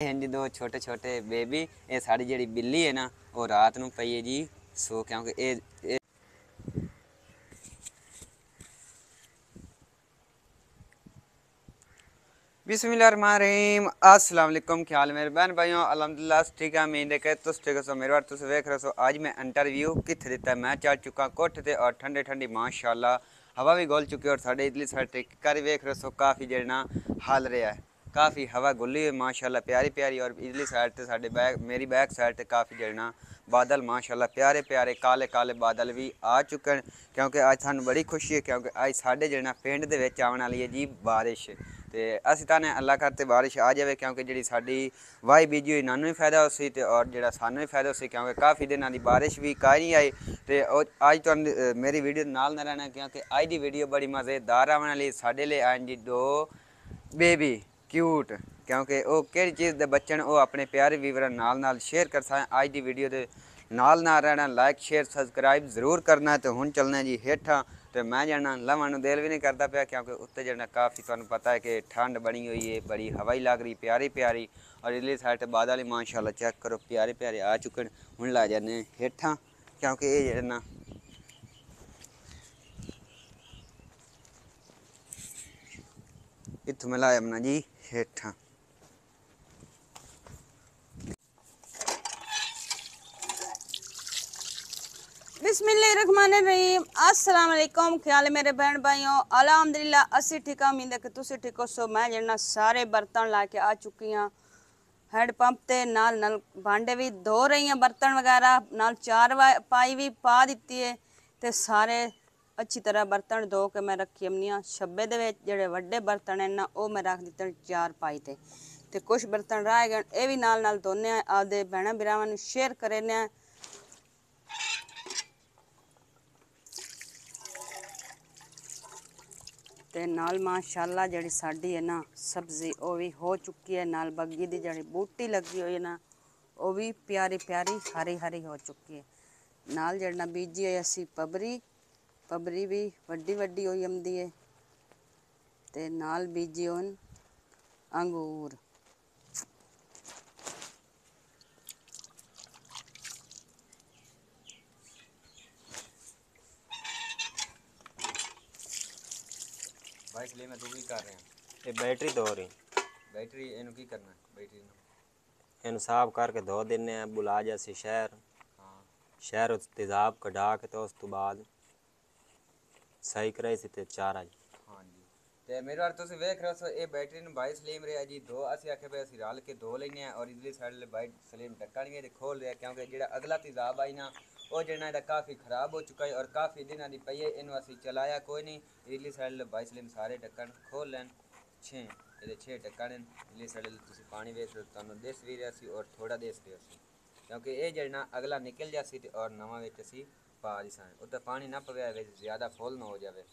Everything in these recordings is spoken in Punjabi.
ہیں جی دو چھوٹے چھوٹے بیبی یہ ساری جڑی بلی ہے نا وہ رات نو پئی ہے جی سو کیونکہ یہ بسم اللہ الرحمن الرحیم السلام علیکم کیا حال میرے بہن بھائیوں الحمدللہ ٹھیک ہے میں دیکھے تس ٹھیک سو میرے بار تس ویکھ رہے سو آج میں انٹرویو کتھ دیتا ہے میں چل چکا کوٹھ تے اور ٹھنڈے ٹھنڈی ماشاءاللہ ہوا بھی گول چکے اور ساڑھے اتلی ساڑھے ٹھیک کر ویکھ رہے سو کافی جڑنا حال رہا ہے काफ़ी हवा गुल्ली है माशाल्लाह प्यारी प्यारी और इधरली साइड ते साढ़े बैक मेरी बैक साइड ते काफ़ी जेना बादल माशाल्लाह प्यारे प्यारे काले काले बादल भी आ चुके हैं क्योंकि आज ਸਾਨੂੰ ਬੜੀ ਖੁਸ਼ੀ ਹੈ ਕਿਉਂਕਿ ਅੱਜ ਸਾਡੇ ਜਿਹੜਾ ਪਿੰਡ ਦੇ ਵਿੱਚ ਆਉਣ ਵਾਲੀ ਹੈ ਜੀ ਬਾਰਿਸ਼ ਤੇ ਅਸੀਂ ਤਾਂ ਨੇ ਅੱਲਾ ਕਰਤੇ ਬਾਰਿਸ਼ ਆ ਜਾਵੇ ਕਿਉਂਕਿ ਜਿਹੜੀ ਸਾਡੀ ਵਾਈ ਬੀਜੀ ਹੋਈ ਨਾਨੂੰ ਵੀ ਫਾਇਦਾ ਹੋ ਸੀ ਤੇ ਔਰ ਜਿਹੜਾ ਸਾਨੂੰ ਵੀ ਫਾਇਦਾ ਹੋ ਸੀ ਕਿਉਂਕਿ ਕਾਫੀ ਦਿਨਾਂ ਦੀ ਬਾਰਿਸ਼ ਵੀ ਕਾਈ ਨਹੀਂ ਆਈ ਤੇ ਉਹ ਅੱਜ ਤੁਹਾਨੂੰ ਅ, ਮੇਰੀ ਵੀਡੀਓ ਨਾਲ ਨਾ ਰਹਿਣਾ ਕਿਉਂਕਿ ਅੱਜ ਦੀ ਵੀਡੀਓ ਬੜੀ ਮਜ਼ੇਦਾਰ ਆਉਣ ਵਾਲੀ ਸਾਡੇ ਲਈ ਆਣ ਜੀ ਦੋ ਬੇਬੀ ਕਿਊਟ ਕਿਉਂਕਿ ਉਹ ਕਿਹੜੀ ਚੀਜ਼ ਦੇ ਬੱਚਣ ਉਹ ਆਪਣੇ ਪਿਆਰੇ ਵੀਵਰਾਂ ਨਾਲ ਨਾਲ ਸ਼ੇਅਰ ਕਰ ਸਕਦੇ ਅੱਜ ਦੀ ਵੀਡੀਓ ਦੇ ਨਾਲ ਨਾਲ ਰਹਿਣਾ ਲਾਈਕ ਸ਼ੇਅਰ ਸਬਸਕ੍ਰਾਈਬ ਜ਼ਰੂਰ ਕਰਨਾ ਹੈ ਤੇ ਹੁਣ ਚੱਲਣਾ ਜੀ ਹੇਠਾਂ। ਤੇ ਮੈਂ ਜਾਣਾ ਲਵਾਂ ਨੂੰ ਦਿਲ ਵੀ ਨਹੀਂ ਕਰਦਾ ਪਿਆ ਕਿਉਂਕਿ ਉੱਤੇ ਜਿਹੜਾ ਕਾਫੀ ਤੁਹਾਨੂੰ ਪਤਾ ਹੈ ਕਿ ਠੰਡ ਬਣੀ ਹੋਈ ਹੈ ਬੜੀ ਹਵਾ ਹੀ ਲੱਗ ਰਹੀ ਪਿਆਰੀ ਪਿਆਰੀ ਔਰ ਇਧਰਲੀ ਸਾਈਡ ਤੇ ਬਾਦਲ ਹੀ ਮਾਸ਼ਾਅੱਲਾ ਚੈੱਕ ਕਰੋ ਪਿਆਰੇ ਪਿਆਰੇ ਆ ਚੁੱਕੇ ਨੇ। ਹੁਣ ਲਾ ਜਾਂਦੇ ਹਾਂ ਹੇਠਾਂ, ਕਿਉਂਕਿ ਇਹ ਜਿਹੜਾ ਨਾ ਇੱਥੋਂ ਮੈਂ ਲਾਇਆ ਮਨਾ ਜੀ। ਹੇਠਾਂ ਬਿਸਮਿਲ੍ਲਾਹਿਰਰਹਿਮਾਨਿਰਰਹੀਮ ਅਸਲਾਮ ਅਲੈਕੁਮ ਖਿਆਲ ਹੈ ਮੇਰੇ ਭੈਣ ਭਾਈਓ ਅਲਹਮਦੁਲਿਲਾ ਅਸੀਂ ਠੀਕ ਹਾਂ ਉਮੀਦ ਹੈ ਕਿ ਤੁਸੀਂ ਠੀਕ ਹੋ ਸੋ ਮੈਂ ਜਿਹੜਾ ਸਾਰੇ ਬਰਤਨ ਲਾ ਕੇ ਆ ਚੁੱਕੀ ਹਾਂ ਹੈਂਡ ਪੰਪ ਤੇ ਨਾਲ ਨਾਲ ਭਾਂਡੇ ਵੀ ਧੋ ਰਹੀ ਹਾਂ ਬਰਤਨ ਵਗੈਰਾ ਨਾਲ ਚਾਰ ਵਾ- ਪਾਈ ਵੀ ਪਾ ਦਿੱਤੀ ਹੈ ਤੇ ਸਾਰੇ ਅੱਛੀ ਤਰ੍ਹਾਂ ਬਰਤਨ ਧੋ ਕੇ ਮੈਂ ਰੱਖੀ ਅਮਨੀਆਂ ਛੱਬੇ ਦੇ ਵਿੱਚ ਜਿਹੜੇ ਵੱਡੇ ਬਰਤਨ ਹਨ ਨਾ, ਉਹ ਮੈਂ ਰੱਖ ਦਿੱਤੇ ਚਾਰ ਪਾਈ ਤੇ। ਤੇ ਕੁਝ ਬਰਤਨ ਰਹਿ ਗਏ ਇਹ ਵੀ ਨਾਲ ਨਾਲ ਧੋਨੇ ਆ। ਆਪਦੇ ਭੈਣਾਂ ਭਰਾਵਾਂ ਨੂੰ ਸ਼ੇਅਰ ਕਰਨੇ ਆ। ਤੇ ਨਾਲ ਮਾਸ਼ਾਅੱਲਾ ਜਿਹੜੀ ਸਾਡੀ ਹੈ ਨਾ, ਸਬਜ਼ੀ ਉਹ ਵੀ ਹੋ ਚੁੱਕੀ ਹੈ। ਨਾਲ ਬੱਗੀ ਦੀ ਜਿਹੜੀ ਬੂਟੀ ਲੱਗੀ ਹੋਈ ਹੈ ਨਾ, ਉਹ ਵੀ ਪਿਆਰੀ ਪਿਆਰੀ, ਹਰੀ ਹਰੀ ਹੋ ਚੁੱਕੀ ਹੈ। ਨਾਲ ਜਿਹੜਾ ਬੀਜੀ ਹੈ, ਅਸੀਂ ਪਬਰੀ ਪਬਰੀ ਵੀ ਵੱਡੀ ਵੱਡੀ ਹੋਈ ਆਉਂਦੀ ਹੈ ਤੇ ਨਾਲ ਬੀਜੀ ਹੋਣ ਅੰਗੂਰ। ਭਾਈ ਇਸ ਲਈ ਮੈਂ ਤੂੰ ਕੀ ਕਰ ਰਿਹਾ? ਇਹ ਬੈਟਰੀ ਧੋ ਰਹੀ। ਬੈਟਰੀ ਇਹਨੂੰ ਕੀ ਕਰਨਾ ਬੈਟਰੀ ਨੂੰ? ਇਹਨੂੰ ਸਾਫ਼ ਕਰਕੇ ਧੋ ਦਿੰਨੇ ਆ ਬੁਲਾ ਜਾਸੀ ਸ਼ਹਿਰ। ਹਾਂ। ਸ਼ਹਿਰ ਉੱਤੇ ਤੇਜ਼ਾਬ ਕਢਾ ਕੇ ਤੇ ਉਸ ਤੋਂ ਬਾਅਦ ਸਹੀ ਕਰਾਈ ਸੀ ਤੇ ਚਾਰਾ ਜੀ ਹਾਂਜੀ। ਤੇ ਮੇਰੇ ਵਾਰ ਤੁਸੀਂ ਵੇਖ ਰਹੇ ਹੋ ਇਹ ਬੈਟਰੀ ਨੂੰ ਬਾਈ ਸਲੀਮ ਰਿਹਾ ਜੀ ਦੋ। ਅਸੀਂ ਆਖੇ ਵੀ ਅਸੀਂ ਰਲ ਕੇ ਦੋ ਲੈਨੇ ਆ ਔਰ ਇਧਰਲੀ ਸਾਈਡ ਲਈ ਬਾਈ ਸਲੀਮ ਢੱਕਣ ਵੀ ਇਹਦੇ ਖੋਲ ਰਿਹਾ ਕਿਉਂਕਿ ਜਿਹੜਾ ਅਗਲਾ ਤੇਜ਼ਾਬ ਆਈ ਨਾ, ਉਹ ਜਿਹੜਾ ਇਹਦਾ ਕਾਫੀ ਖਰਾਬ ਹੋ ਚੁੱਕਾ ਹੈ ਔਰ ਕਾਫੀ ਦਿਨਾਂ ਦੀ ਪਈ ਹੈ, ਇਹਨੂੰ ਅਸੀਂ ਚਲਾਇਆ ਕੋਈ ਨਹੀਂ। ਇਧਰਲੀ ਸਾਈਡ ਲਈ ਬਾਈ ਸਲੀਮ ਸਾਰੇ ਢੱਕਣ ਖੋਲ ਲੈਣ। 6 ਇਹਦੇ 6 ਢੱਕਣ ਹਨ ਇਧਰਲੀ ਸਾਈਡ ਲਈ ਤੁਸੀਂ ਪਾਣੀ ਵੇਖ ਰਹੇ ਹੋ, ਤੁਹਾਨੂੰ ਦਿਸ ਵੀ ਰਿਹਾ ਸੀ ਔਰ ਥੋੜਾ ਦਿਸ ਰਿਹਾ ਸੀ। ਕਿਉਂਕਿ ਇਹ ਜਿਹੜਾ ਅਗਲਾ ਨਿਕਲ ਜਾਸੀ ਤੇ ਔਰ ਨਵਾਂ ਵਿੱਚ ਅਸੀਂ ਪਾ ਦੀ ਸਾਂ। ਉੱਤੇ ਪਾਣੀ ਨਾ ਪਵੇ ਵਿੱਚ ਜ਼ਿਆਦਾ ਫੁੱਲ ਨਾ ਹੋ ਜਾਵੇ।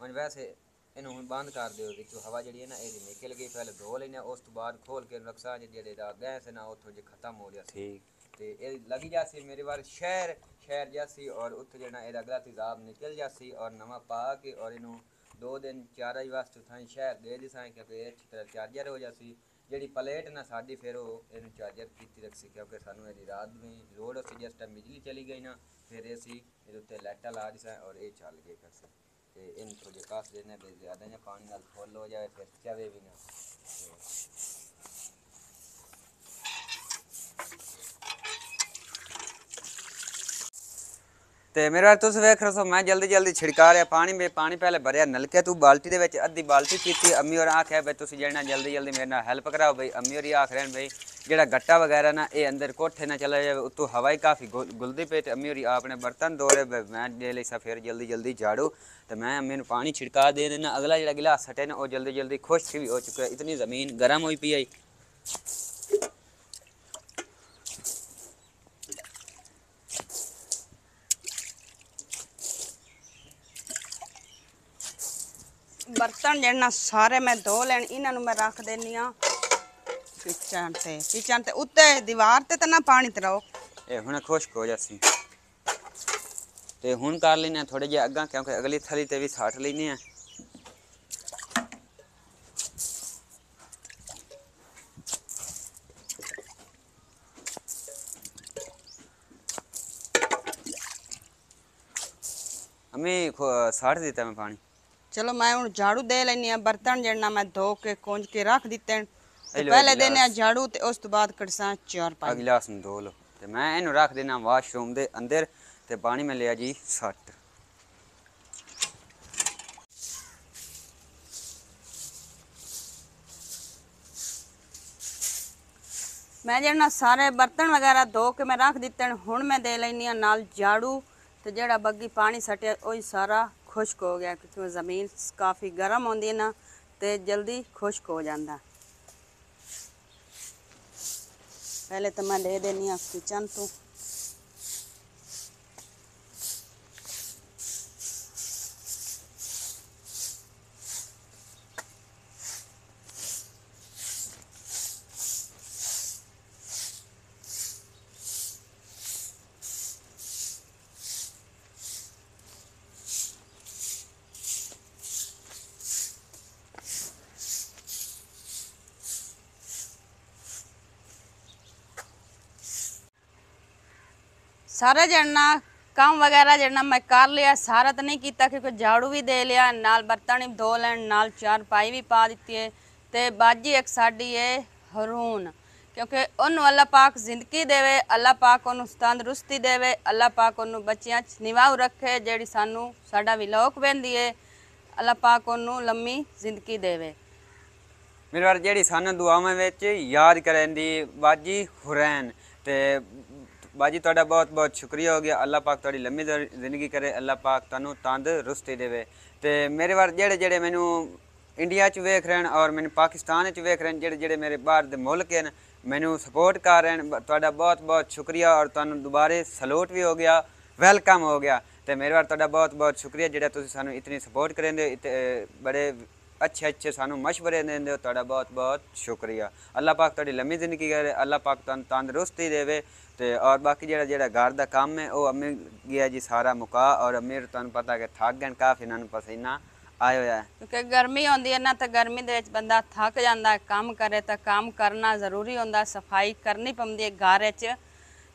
ਹੁਣ ਵੈਸੇ ਇਹਨੂੰ ਹੁਣ ਬੰਦ ਕਰ ਦਿਓ ਵਿੱਚੋਂ ਹਵਾ ਜਿਹੜੀ ਹੈ ਨਾ ਇਹਦੀ ਨਿਕਲ ਗਈ। ਪਹਿਲੇ ਧੋ ਲੈਣਾ ਉਸ ਤੋਂ ਬਾਅਦ ਖੋਲ ਕੇ ਨੁਕਸਾਨ ਜਿਹੜੇ ਦਾ ਗੈਸ ਨਾ ਉੱਥੋਂ ਜੇ ਖਤਮ ਹੋ ਗਿਆ ਸੀ ਠੀਕ। ਤੇ ਇਹ ਲੱਗੀ ਜਾਸੀ ਮੇਰੇ ਵਾਰ ਸ਼ਹਿਰ ਸ਼ਹਿਰ ਜਾਸੀ ਔਰ ਉੱਥੇ ਜਿਹੜਾ ਇਹਦਾ ਅਗਲਾ ਤੇਜ਼ਾਬ ਨਿਕਲ ਜਾਸੀ ਔਰ ਨਵਾਂ ਪਾ ਕੇ ਔਰ ਇਹਨੂੰ ਦੋ ਦਿਨ ਚਾਰ ਹੀ ਵਾਸਤੇ ਥਾਂ ਸ਼ਹਿਰ ਦੇ ਦੀ ਸਾਂ ਕਿਉਂਕਿ ਇਹ ਅੱਛੀ ਤਰ੍ਹਾਂ ਚਾਰਜਰ ਹੋ ਜਾਸੀ ਜਿਹੜੀ ਪਲੇਟ ਨਾ ਸਾਡੀ ਫਿਰ ਉਹ ਇਹਨੂੰ ਚਾਰਜਰ ਕੀਤੀ ਰੱਖੀ, ਕਿਉਂਕਿ ਸਾਨੂੰ ਇਹਦੀ ਰਾਤ ਵੀ ਲੋੜ ਸੀ, ਜਿਸ ਟਾਈਮ ਬਿਜਲੀ ਚਲੀ ਗਈ ਨਾ, ਫਿਰ ਅਸੀਂ ਇਹਦੇ ਉੱਤੇ ਲਾਈਟਾਂ ਲਾ ਦੀ ਸਾਂ ਔਰ ਇਹ ਚੱਲ ਗਏ ਫਿਰ ਸੇ। ਤੇ ਇਹਨੂੰ ਥੋੜੇ ਕਾਸ ਦੇਣੇ ਬੇ ਜ਼ਿਆਦਾ ਜਾਂ ਪਾਣੀ ਨਾਲ ਫੁੱਲ ਹੋ ਜਾਵੇ, ਫਿਰ ਚਵੇ ਵੀ ਨਾ। ਤੇ ਮੇਰੇ ਵਾਰ ਤੁਸੀਂ ਵੇਖ ਰਹੇ ਹੋ, ਮੈਂ ਜਲਦੀ ਜਲਦੀ ਛਿੜਕਾ ਰਿਹਾ, ਪਾਣੀ ਮੇ ਪਾਣੀ ਪਹਿਲੇ ਭਰਿਆ ਨਲਕੇ, ਤੂੰ ਬਾਲਟੀ ਦੇ ਵਿੱਚ ਅੱਧੀ ਬਾਲਟੀ ਪੀਤੀ, ਅੰਮੀ ਔਰ ਆਖਿਆ ਬਈ ਤੁਸੀਂ ਜਿਹੜਾ ਜਲਦੀ ਜਲਦੀ ਮੇਰੇ ਨਾਲ ਹੈਲਪ ਕਰਾਓ ਬਈ, ਅੰਮੀ ਔਰ ਆਖ ਰਹੇ ਨੇ ਬਈ, ਜਿਹੜਾ ਗੱਟਾ ਵਗੈਰਾ ਨਾ, ਇਹ ਅੰਦਰ ਕੋਠੇ ਨਾ ਚਲਾ ਜਾਵੇ, ਉਤੋਂ ਹਵਾ ਹੀ ਕਾਫੀ ਗੁਲ- ਗੁਲਦੀ ਪਈ ਤੇ ਅੰਮੀ ਔਰ ਆਪਣੇ ਬਰਤਨ ਧੋ ਰਹੇ ਮੈਂ ਦੇ ਲਈ ਸਾ ਫਿਰ ਜਲਦੀ ਜਲਦੀ ਝਾੜੂ, ਤੇ ਮੈਂ ਅੰਮੀ ਨੂੰ ਪਾਣੀ ਛਿੜਕਾ ਦੇ ਦੇਣਾ ਅਗਲਾ ਜਿਹੜਾ ਗਿਲਾਸ ਸਟੇ ਨਾ, ਉਹ ਜਲਦੀ ਜਲਦੀ ਖੁਸ਼ ਵੀ ਹੋ ਚੁੱਕਾ ਇਤਨੀ ਜ਼ਮੀਨ ਗਰਮ ਹੋਈ ਪਈ ਹੈ ਬਰਤਨ ਜਿਹੜਾ ਸਾਰੇ ਮੈਂ ਧੋ ਲੈਣ, ਇਹਨਾਂ ਨੂੰ ਮੈਂ ਰੱਖ ਦੇਣੀ ਆ ਕਿਚਨ ਤੇ ਕਿਚਨ ਤੇ ਉੱਤੇ, ਦੀਵਾਰ ਤੇ ਤਾਂ ਨਾ ਪਾਣੀ ਤਰਾਓ। ਇਹ ਹੁਣ ਖੁਸ਼ਕ ਹੋ ਜਾਸੀ। ਤੇ ਹੁਣ ਕਰ ਲੈਨੇ ਥੋੜੇ ਜਿਹਾ ਅੱਗਾ, ਕਿਉਂਕਿ ਅਗਲੀ ਥਲੀ ਤੇ ਵੀ ਸਾਠ ਲੈਨੇ ਆ ਅਮੀ ਸਾਠ ਦਿੱਤਾ ਮੈਂ ਪਾਣੀ। ਚਲੋ ਮੈਂ ਹੁਣ ਝਾੜੂ ਦੇ ਲੈਣੀ ਆ ਬਰਤਨ ਜਿਹੜਾ ਮੈਂ ਧੋ ਕੇ ਕੋਂਜ ਕੇ ਰੱਖ ਦਿੱਤੇ ਨੇ ਤੇ ਇਹ ਲਓ ਪਹਿਲੇ। ਦੇਣੇ ਆ ਝਾੜੂ ਤੇ ਉਸ ਤੋਂ ਬਾਅਦ ਕੜਸਾਂ ਚਾਰ ਆ ਪਾਣੀ ਗਿਲਾਸ ਨੂੰ ਧੋ ਲਓ। ਤੇ ਮੈਂ ਇਹਨੂੰ ਰੱਖ ਦੇਣਾ ਵਾਸ਼ਰੂਮ ਦੇ ਅੰਦਰ ਤੇ ਪਾਣੀ ਮੈਂ ਲਿਆ ਜੀ ਸੱਟ। ਮੈਂ ਜਿਹੜਾ ਸਾਰੇ ਬਰਤਨ ਵਗੈਰਾ ਧੋ ਕੇ ਮੈਂ ਰੱਖ ਦਿੱਤੇ ਨੇ ਹੁਣ ਮੈਂ ਦੇ ਲੈਣੀ ਆ ਨਾਲ ਝਾੜੂ ਤੇ ਜਿਹੜਾ ਬੱਗੀ ਪਾਣੀ ਸਟਿਆ ਉਹ ਹੀ ਸਾਰਾ ਖੁਸ਼ਕ ਹੋ ਗਿਆ ਕਿਉਂਕਿ ਜ਼ਮੀਨ ਕਾਫੀ ਗਰਮ ਹੁੰਦੀ ਹੈ ਨਾ ਤੇ ਜਲਦੀ ਖੁਸ਼ਕ ਹੋ ਜਾਂਦਾ। ਪਹਿਲੇ ਤਾਂ ਮੈਂ ਲੈ ਦੇਣੀ ਆ ਕਿਚਨ ਤੋਂ। ਸਾਰਾ ਜਣਨਾ, ਕੰਮ ਵਗੈਰਾ ਜਿਹੜਾ ਮੈਂ ਕਰ ਲਿਆ, ਸਾਰਾ ਤਾਂ ਨਹੀਂ ਕੀਤਾ ਕਿਉਂਕਿ ਝਾੜੂ ਵੀ ਦੇ ਲਿਆ, ਨਾਲ ਬਰਤਨ ਵੀ ਧੋ ਲੈਣ, ਨਾਲ ਚਾਰ ਪਾਈ ਵੀ ਪਾ ਦਿੱਤੀ ਹੈ ਤੇ ਬਾਜੀ ਇੱਕ ਸਾਡੀ ਹੈ ਹਰੂਨ, ਕਿਉਂਕਿ ਉਹਨੂੰ ਅੱਲਾ ਪਾਕ ਜ਼ਿੰਦਗੀ ਦੇਵੇ ਅੱਲਾ ਪਾਕ ਉਹਨੂੰ ਤੰਦਰੁਸਤੀ ਦੇਵੇ ਅੱਲਾ ਪਾਕ ਉਹਨੂੰ ਬੱਚਿਆਂ 'ਚ ਨਿਵਾਉ ਰੱਖੇ, ਜਿਹੜੀ ਸਾਨੂੰ, ਸਾਡਾ ਵੀ ਲੋਕ ਪੈਂਦੀ ਹੈ ਅੱਲਾ ਪਾਕ ਉਹਨੂੰ ਲੰਮੀ ਜ਼ਿੰਦਗੀ ਦੇਵੇ। ਮੇਰੇ ਵਾਰ, ਜਿਹੜੀ ਸਾਨੂੰ ਦੁਆਵਾਂ ਵਿੱਚ ਯਾਦ ਕਰਨ ਦੀ ਬਾਜੀ ਹੁਰੈਨ ਤੇ ਬਾਜੀ, ਤੁਹਾਡਾ ਬਹੁਤ ਬਹੁਤ ਸ਼ੁਕਰੀਆ ਹੋ ਗਿਆ। ਅੱਲਾਹ ਪਾਕ ਤੁਹਾਡੀ ਲੰਮੀ ਜ਼ਿੰਦਗੀ ਕਰੇ। ਅੱਲਾਹ ਪਾਕ ਤੁਹਾਨੂੰ ਤੰਦਰੁਸਤੀ ਦੇਵੇ। ਤੇ ਮੇਰੇ ਵਾਰ, ਜਿਹੜੇ ਜਿਹੜੇ ਮੈਨੂੰ ਇੰਡੀਆ 'ਚ ਵੇਖ ਰਹਿਣ ਔਰ ਮੈਨੂੰ ਪਾਕਿਸਤਾਨ 'ਚ ਵੇਖ ਰਹੇ ਹਨ, ਜਿਹੜੇ ਜਿਹੜੇ ਮੇਰੇ ਬਾਹਰ ਦੇ ਮੁਲਕ ਹਨ, ਮੈਨੂੰ ਸਪੋਰਟ ਕਰ ਰਹੇ ਹਨ। ਤੁਹਾਡਾ ਬਹੁਤ ਬਹੁਤ ਸ਼ੁਕਰੀਆ ਔਰ ਤੁਹਾਨੂੰ ਦੁਬਾਰੇ ਸਲੂਟ ਵੀ ਹੋ ਗਿਆ ਵੈਲਕਮ ਹੋ ਗਿਆ। ਤੇ ਮੇਰੇ ਵਾਰ ਤੁਹਾਡਾ ਬਹੁਤ ਬਹੁਤ ਸ਼ੁਕਰੀਆ, ਜਿਹੜਾ ਤੁਸੀਂ ਸਾਨੂੰ ਇਤਨੀ ਸਪੋਰਟ ਕਰਦੇ ਹੋ, ਇਤ- ਬੜੇ ਅੱਛੇ ਅੱਛੇ ਸਾਨੂੰ ਮਸ਼ਵਰੇ ਦਿੰਦੇ ਹੋ। ਤੁਹਾਡਾ ਬਹੁਤ ਬਹੁਤ ਸ਼ੁਕਰੀਆ। ਅੱਲਾਹ ਪਾਕ ਤੁਹਾਡੀ ਲੰਮੀ ਜ਼ਿੰਦਗੀ ਕਰੇ। ਅੱਲਾਹ ਪਾਕ ਤੁਹਾਨੂੰ ਤੰਦਰੁਸਤੀ ਦੇਵੇ। ਤੇ ਔਰ ਬਾਕੀ ਜਿਹੜਾ ਜਿਹੜਾ ਘਰ ਦਾ ਕੰਮ ਹੈ, ਉਹ ਅਮੀਰ ਗਿਆ ਜੀ ਸਾਰਾ ਮੁਕਾ ਔਰ ਅਮੀਰ ਤੁਹਾਨੂੰ ਪਤਾ ਕਿ ਥੱਕ ਗਏ ਕਾਫੀ, ਇਹਨਾਂ ਨੂੰ ਪਸੀਨਾ ਆਇਆ ਹੋਇਆ ਕਿਉਂਕਿ ਗਰਮੀ ਆਉਂਦੀ ਹੈ ਨਾ, ਤਾਂ ਗਰਮੀ ਦੇ ਵਿੱਚ ਬੰਦਾ ਥੱਕ ਜਾਂਦਾ ਕੰਮ ਕਰੇ ਤਾਂ ਕੰਮ ਕਰਨਾ ਜ਼ਰੂਰੀ ਹੁੰਦਾ, ਸਫ਼ਾਈ ਕਰਨੀ ਪੈਂਦੀ ਹੈ ਘਰ ਵਿੱਚ।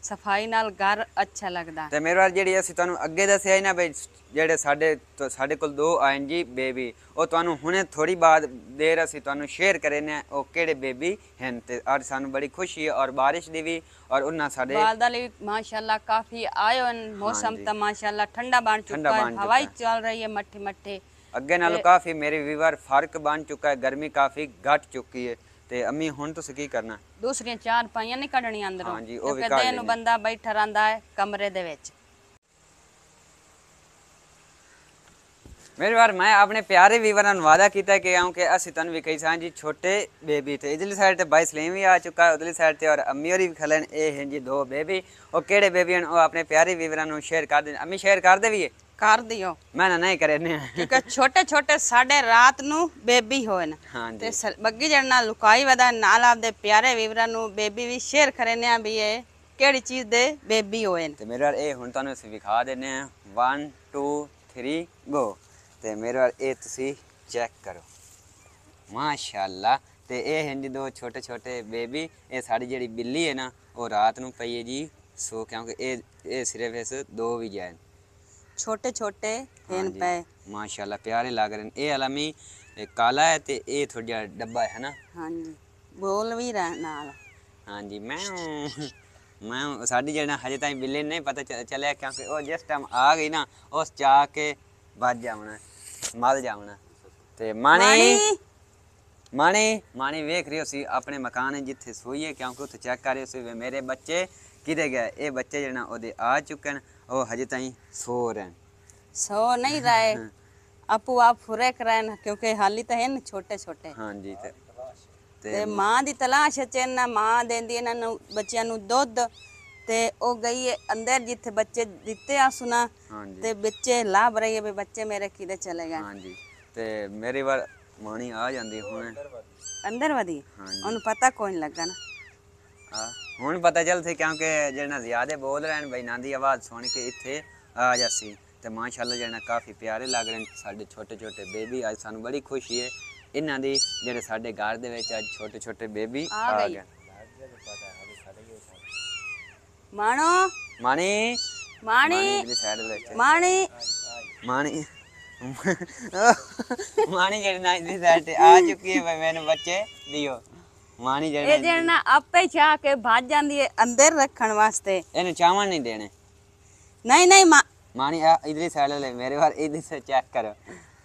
ਸਫ਼ਾਈ ਨਾਲ ਘਰ ਅੱਛਾ ਲੱਗਦਾ। ਤੇ ਮੇਰੇ ਵੱਲ ਜਿਹੜੀ ਅਸੀਂ ਤੁਹਾਨੂੰ ਅੱਗੇ ਦੱਸਿਆ ਸੀ ਨਾ ਬਈ ਜਿਹੜੇ ਸਾਡੇ ਸਾਡੇ ਕੋਲ ਦੋ ਆਇਨ ਜੀ ਬੇਬੀ ਉਹ ਤੁਹਾਨੂੰ ਹੁਣੇ ਥੋੜੀ ਬਾਅਦ ਦੇਰ ਅਸੀਂ ਤੁਹਾਨੂੰ ਸ਼ੇਅਰ ਕਰੇ ਨੇ ਉਹ ਕਿਹੜੇ ਬੇਬੀ ਹਨ ਤੇ ਅੱਜ ਸਾਨੂੰ ਬੜੀ ਖੁਸ਼ੀ ਹੈ ਔਰ ਬਾਰਿਸ਼ ਦੀ ਵੀ ਔਰ ਉਹਨਾਂ ਸਾਡੇ ਬਾਲਦਾ ਲਈ ਮਾਸ਼ਾਅੱਲਾ ਕਾਫੀ ਆਇਓ ਹਨ ਮੌਸਮ। ਤਾਂ ਮਾਸ਼ਾਅੱਲਾ ਠੰਡਾ ਬਣ ਚੁੱਕਾ ਹੈ ਹਵਾਈ ਚੱਲ ਰਹੀ ਹੈ ਮੱਠੇ ਮੱਠੇ ਅੱਗੇ ਨਾਲੋਂ ਕਾਫੀ ਮੇਰੇ ਵੀਵਰ ਫ਼ਰਕ ਬਣ ਚੁੱਕਾ ਹੈ ਗਰਮੀ ਕਾਫੀ ਘਟ ਚੁੱਕੀ ਹੈ। ਤੇ ਅੰਮੀ ਹੁਣ ਤੁਸੀਂ ਕੀ ਕਰਨਾ? ਦੂਸਰੀਆਂ ਚਾਰ ਪਾਈਆਂ ਨਹੀਂ ਕੱਢਣੀਆਂ ਅੰਦਰੋਂ ਹਾਂਜੀ, ਉਹ ਵੀ ਕੱਢ ਨੂੰ। ਬੰਦਾ ਬੈਠਾ ਰਹਿੰਦਾ ਹੈ ਕਮਰੇ ਦੇ ਵਿੱਚ। ਮੇਰੇ ਵਾਰ ਮੈਂ ਆਪਣੇ ਪਿਆਰੇ ਵੀਵਰਾਂ ਨੂੰ ਵਾਅਦਾ ਕੀਤਾ ਕਿ ਆਉਂਗੇ ਅਸੀਂ ਤੁਹਾਨੂੰ ਵੀ ਕਹੀ ਸਾਂ ਜੀ ਛੋਟੇ ਬੇਬੀ ਤੇ ਇਧਰਲੀ ਸਾਈਡ ਤੇ ਬਾਈ ਸਲੀਮ ਵੀ ਆ ਚੁੱਕਾ ਹੈ ਉਧਰਲੀ ਸਾਈਡ ਤੇ ਔਰ ਅੰਮੀ ਹੋਰੀ ਵੀ ਖਲਣ ਇਹ ਹਨ ਜੀ ਦੋ ਬੇਬੀ। ਉਹ ਕਿਹੜੇ ਬੇਬੀ ਹਨ ਉਹ ਆਪਣੇ ਪਿਆਰੇ ਵੀਵਰਾਂ ਨੂੰ ਸ਼ੇਅਰ ਕਰ ਦੇਣ ਅੰਮੀ ਸ਼ੇਅਰ ਕਰ ਦੇਵੀਏ ਕਰ ਦਿਓ ਮੈਂ ਨਾ ਨਹੀਂ ਕਰਨੇ ਕਿਉਂਕਿ ਛੋਟੇ ਛੋਟੇ ਸਾਡੇ ਰਾਤ ਨੂੰ ਬੇਬੀ ਹੋਏ ਨੇ। ਹਾਂਜੀ। ਤੇ ਬੱਗੀ ਜਣ ਨਾਲ ਲੁਕਾਈ ਵਦਾ ਨਾਲ ਆਪਦੇ ਪਿਆਰੇ ਵੀਵਰਾਂ ਨੂੰ ਬੇਬੀ ਵੀ ਸ਼ੇਅਰ ਕਰਨੇ ਆ ਵੀ ਇਹ ਕਿਹੜੀ ਚੀਜ਼ ਦੇ ਬੇਬੀ ਹੋਏ ਨੇ। ਤੇ ਮੇਰੇ ਵਾਰ ਇਹ ਹੁਣ ਤੁਹਾਨੂੰ ਅਸੀਂ ਵਿਖਾ ਦਿੰਨੇ ਆ 1 2 3 ਗੋ ਤੇ ਮੇਰੇ ਵਾਰ ਇਹ ਤੁਸੀਂ ਚੈੱਕ ਕਰੋ। ਮਾਸ਼ਾਅੱਲਾ। ਤੇ ਇਹ ਹਨ ਜੀ ਦੋ ਛੋਟੇ ਛੋਟੇ ਬੇਬੀ ਇਹ ਸਾਡੀ ਜਿਹੜੀ ਬਿੱਲੀ ਹੈ ਨਾ ਉਹ ਰਾਤ ਨੂੰ ਪਈ ਹੈ ਜੀ। ਸੋ ਕਿਉਂਕਿ ਇਹ ਇਹ ਸਿਰਫ ਇਸ ਦੋ ਵੀ ਜਾਨ ਛੋਟੇ ਛੋਟੇ ਹੈਨ ਹਾਂਜੀ, ਪਏ। ਮਾਸ਼ਾਅੱਲਾ ਪਿਆਰੇ ਲੱਗ ਰਹੇ ਨੇ। ਇਹ ਅਲਮੀ ਇਹ ਕਾਲਾ ਹੈ ਤੇ ਇਹ ਥੋੜਾ ਜਿਹਾ ਡੱਬਾ ਹੈ ਨਾ? ਹਾਂਜੀ। ਬੋਲ ਵੀ ਰਹਿ ਨਾਲ। ਹਾਂਜੀ ਮੈਂ ਮੈਂ ਸਾਡੀ ਜਿਹੜਾ ਹਜੇ ਤਾਈਂ ਬਿੱਲੀ ਨਹੀਂ ਪਤਾ ਚੱਲਿਆ ਕਿਉਂਕਿ ਉਹ ਜਿਸ ਟਾਈਮ ਆ ਗਈ ਨਾ ਉਸ ਚਾ ਕੇ ਵੱਜ ਜਾਵਣਾ ਮਲ ਜਾਵਣਾ। ਤੇ ਮਾਣੀ ਮਾਣੀ ਮਾਣੀ ਵੇਖ ਰਹੀ ਸੀ ਆਪਣੇ ਮਕਾਨ ਜਿੱਥੇ ਸੋਈਏ ਕਿਉਂਕਿ ਉੱਥੇ ਚੈੱਕ ਕਰ ਰਹੀ ਸੀ ਮੇਰੇ ਬੱਚੇ ਕਿਤੇ ਗਏ। ਇਹ ਬੱਚੇ ਜਿਹੜਾ ਉਹਦੇ ਆ ਚੁੱਕੇ ਨੇ। ਉਹ ਹਜੇ ਤਾਈਂ ਸੋ ਰਹੇ ਨੇ ਸੋ ਨਹੀਂ ਰਹੇ ਆਪੂ ਆਪ ਫੁਰੇ ਕਰਨ ਕਿਉਂਕਿ ਹਾਲੀ ਤਾਂ ਹਨ ਛੋਟੇ ਛੋਟੇ ਹਾਂਜੀ ਤੇ ਤੇ ਮਾਂ ਦੀ ਤਲਾਸ਼ ਚ ਇਹਨਾਂ ਮਾਂ ਦਿੰਦੀ ਇਹਨਾਂ ਨੂੰ ਬੱਚਿਆਂ ਨੂੰ ਦੁੱਧ ਤੇ ਉਹ ਗਈ ਅੰਦਰ ਜਿੱਥੇ ਬੱਚੇ ਦਿੱਤੇ ਆ ਸੁਣਾ ਤੇ ਬੱਚੇ ਲਾਭ ਰਹੀ ਹੈ ਵੀ ਬੱਚੇ ਮੇਰੇ ਕਿਤੇ ਚਲੇ ਗਏ ਹਾਂਜੀ ਤੇ ਮੇਰੀ ਵਾਰ ਮਾਣੀ ਆ ਜਾਂਦੀ ਹੁਣ ਅੰਦਰ ਹਾਂਜੀ ਉਹਨੂੰ ਪਤਾ ਕੋਈ ਨਹੀਂ ਲੱਗਾ ਨਾ ਹਾਂ ਹੁਣ ਪਤਾ ਚੱਲ ਸੀ ਕਿਉਂਕਿ ਜਿਹੜਾ ਜ਼ਿਆਦਾ ਬੋਲ ਰਹੇ ਨੇ ਬਈ ਨਾਂ ਦੀ ਆਵਾਜ਼ ਸੁਣ ਕੇ ਇੱਥੇ ਆ ਜਾਸੀ ਤੇ ਮਾਸ਼ਾਅੱਲਾ ਜਿਹੜਾ ਕਾਫੀ ਪਿਆਰੇ ਲੱਗ ਰਹੇ ਨੇ ਸਾਡੇ ਛੋਟੇ ਛੋਟੇ ਬੇਬੀ। ਅੱਜ ਸਾਨੂੰ ਬੜੀ ਖੁਸ਼ੀ ਹੈ। ਇਹਨਾਂ ਦੀ ਜਿਹੜੇ ਸਾਡੇ ਘਰ ਦੇ ਵਿੱਚ ਅੱਜ ਛੋਟੇ ਛੋਟੇ ਬੇਬੀ ਆ ਆ ਗਈ। ਗਏ। ਮਾਣੋ? ਮਾਣੀ? ਮਾਣੀ? ਦੀ ਸਾਈਡ ਵਿੱਚ ਮਾਣੀ? ਮਾਣੀ? ਮਾਣੀ ਜਿਹੜੀ ਨਾ ਇਧਰ ਸਾਈਡ ਤੇ ਆ ਚੁੱਕੀ ਹੈ ਬਈ ਮੈਨੂੰ ਬੱਚੇ ਦਿਓ। ਮਾਣੀ ਇਹ ਜਿਹੜੀ ਆਪੇ ਚਾਹ ਕੇ ਭੱਜ ਜਾਂਦੀ ਹੈ ਅੰਦਰ ਰੱਖਣ ਵਾਸਤੇ ਇਹਨੂੰ ਚਾਵਣ ਨਹੀਂ ਦੇਣੇ ਨਹੀਂ ਨਹੀਂ ਮਾਂ ਮਾਣੀ ਆ ਇਧਰ ਸਾਈਡ ਲੈ ਮੇਰੇ ਵਾਰ ਇਧਰ ਸੇ ਚੈੱਕ ਕਰੋ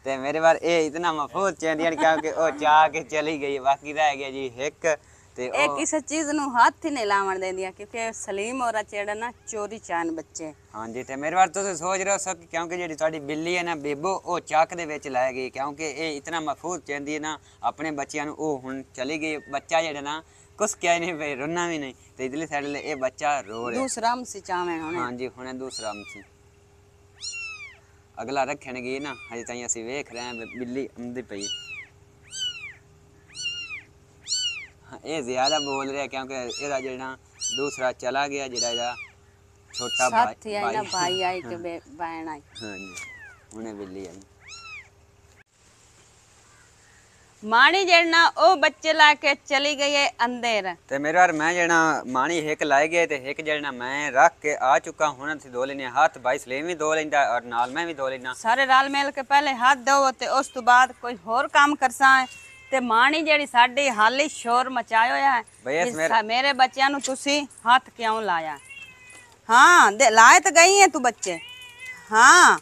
ਤੇ ਮੇਰੇ ਵਾਰ ਇਹ ਇਤਨਾ ਮਫੂਦ ਚੰਦੀਆਂ ਕਿਉਂਕਿ ਉਹ ਚਾਹ ਕੇ ਚਲੀ ਗਈ ਬਾਕੀ ਰਹਿ ਗਿਆ ਜੀ ਇੱਕ ਤੇ ਇਹ ਕਿਸੇ ਚੀਜ਼ ਨੂੰ ਹੱਥ ਹੀ ਨਹੀਂ ਲਾਵਣ ਦਿੰਦੀਆਂ ਕਿਉਂਕਿ ਸਲੀਮ ਔਰਾ ਚੇੜਾ ਨਾ ਚੋਰੀ ਚਾਨ ਬੱਚੇ। ਹਾਂਜੀ ਤੇ ਮੇਰੇ ਵਾਰ ਤੁਸੀਂ ਸੋਚ ਰਹੇ ਹੋ ਕਿ ਕਿਉਂਕਿ ਜਿਹੜੀ ਤੁਹਾਡੀ ਬਿੱਲੀ ਹੈ ਨਾ ਬੇਬੋ ਉਹ ਚੱਕ ਦੇ ਵਿੱਚ ਲੈ ਗਈ ਕਿਉਂਕਿ ਇਹ ਇਤਨਾ ਮਫੂਦ ਚੰਦੀ ਹੈ ਨਾ ਆਪਣੇ ਬੱਚਿਆਂ ਨੂੰ ਉਹ ਹੁਣ ਚਲੀ ਗਈ ਬੱਚਾ ਜਿਹੜਾ ਨਾ ਕੁਛ ਕਿਹਾ ਨਹੀਂ ਪਈ ਰੋਣਾ ਵੀ ਨਹੀਂ ਤੇ ਇਧਰਲੀ ਸਾਈਡ ਲੈ ਇਹ ਬੱਚਾ ਰੋ ਰਿਹਾ। ਦੂਸਰਾ ਮਸੀ ਚਾਵੇਂ ਹੁਣ। ਹਾਂਜੀ ਹੁਣ ਦੂਸਰਾ ਮਸੀ। ਅਗਲਾ ਰੱਖਣਗੇ ਨਾ ਹਜੇ ਤਾਈਂ ਅਸੀਂ ਵੇਖ ਰਹੇ ਹਾਂ ਬਿੱਲੀ ਆਉਂਦੀ ਪਈ ਹੈ। ਹਾਂ, ਇਹ ਜ਼ਿਆਦਾ ਬੋਲ ਰਿਹਾ ਕਿਉਂਕਿ ਇਹਦਾ ਜਿਹੜਾ ਦੂਸਰਾ ਚਲਾ ਗਿਆ ਜਿਹੜਾ ਇਹਦਾ ਛੋਟਾ ਭਾਈ ਸਾਥੀ ਆਈ ਨਾ ਭਾਈ ਆਈ ਕਿ ਬੇ- ਬਹਿਣ ਆਈ। ਹਾਂਜੀ। ਹੁਣੇ ਬਿੱਲੀ ਆਈ। ਮਾਣੀ ਜਿਹੜਾ ਉਹ ਬੱਚੇ ਲਾ ਕੇ ਚਲੀ ਗਈ ਹੈ ਅੰਦਰ ਤੇ ਮੇਰੇ ਵਾਰ ਮੈਂ ਜਿਹੜਾ ਮਾਣੀ ਹਿੱਕ ਲਾਏ ਗਏ ਤੇ ਹਿੱਕ ਜਿਹੜਾ ਮੈਂ ਰੱਖ ਕੇ ਆ ਚੁੱਕਾ ਹੁਣ ਅਸੀਂ ਦੋ ਲੈਨੇ ਹੱਥ ਬਾਈ ਸਲੇਮ ਵੀ ਦੋ ਲੈਂਦਾ ਔਰ ਨਾਲ ਮੈਂ ਵੀ ਦੋ ਲੈਣਾ ਸਾਰੇ ਰਲ ਮਿਲ ਕੇ ਪਹਿਲੇ ਹੱਥ ਦੋ ਤੇ ਉਸ ਤੋਂ ਬਾਅਦ ਕੋਈ ਹੋਰ ਕੰਮ ਕਰਸਾਂ। ਤੇ ਮਾਣੀ ਜਿਹੜੀ ਸਾਡੀ ਹਾਲੀ ਸ਼ੋਰ ਮਚਾਇਆ ਹੋਇਆ ਹੈ ਮੇਰ- ਬੱਚਿਆਂ ਨੂੰ ਤੁਸੀਂ ਹੱਥ ਕਿਉਂ ਲਾਇਆ? ਹਾਂ ਦੇ ਲਾਏ ਤਾਂ ਗਈ ਹੈ ਤੂੰ ਬੱਚੇ। ਹਾਂ।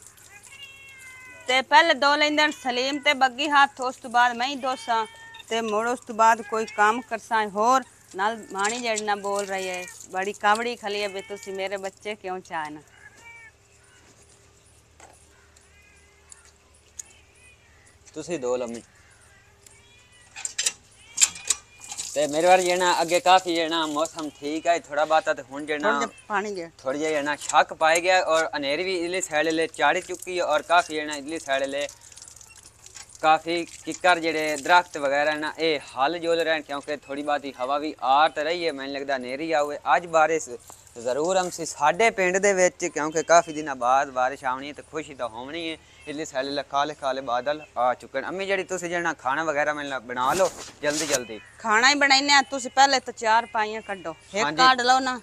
ਤੇ ਪਹਿਲੇ ਦੋ ਲੈਂਦੇ ਸਲੀਮ ਤੇ ਬੱਗੀ ਹੱਥ ਉਸ ਤੋਂ ਬਾਅਦ ਮੈਂ ਹੀ ਦੋਸਾਂ। ਤੇ ਮੁੜ ਉਸ ਤੋਂ ਬਾਅਦ ਕੋਈ ਕੰਮ ਕਰਸਾਂ ਹੋਰ। ਨਾਲ ਮਾਣੀ ਜਿਹੜੀ ਨਾ ਬੋਲ ਰਹੀ ਹੈ ਬੜੀ ਕਾਵੜੀ ਖਲੀ ਹੈ ਵੀ ਤੁਸੀਂ ਮੇਰੇ ਬੱਚੇ ਕਿਉਂ ਚਾਹਨ? ਤੁਸੀਂ ਦੋ ਲੰਮੀ। تو میرے بار جانا اگیں کافی جانا موسم ٹھیک ہے تھوڑا بہت ہوں جا پانی ہے تھوڑی جی جانا شک پائے گیا اور انیری بھی اجلی سائڈ لے چڑھ چکی ہے اور کافی جانا اجلی سائڈ لے۔ کا جڑے درخت وغیرہ یہ ہل جل رہے ہیں کیونکہ تھوڑی بہت ہی ہَا بھی آت رہی ہے۔ میم لگتا ہے آئے اج بارش ضرور سی سارے پنڈ کیوں کہ کافی دنوں بعد بارش آنی ہے تو خوشی تو ہونی ہے۔ ਇਧਰਲੀ ਸਾਈਡ ਲੈ ਕਾਲੇ ਕਾਲੇ ਬਾਦਲ ਆ ਚੁੱਕੇ ਨੇ ਅੰਮੀ ਜਿਹੜੀ ਤੁਸੀਂ ਜਿਹੜਾ ਖਾਣਾ ਵਗੈਰਾ ਮੈਨੂੰ ਬਣਾ ਲਓ ਜਲਦੀ ਜਲਦੀ ਖਾਣਾ ਹੀ ਬਣਾਈਨੇ ਆ ਤੁਸੀਂ ਪਹਿਲੇ ਤਾਂ ਚਾਰ ਪਾਈਆਂ ਕੱਢੋ ਇੱਕ। ਕੱਢ ਲਓ ਨਾ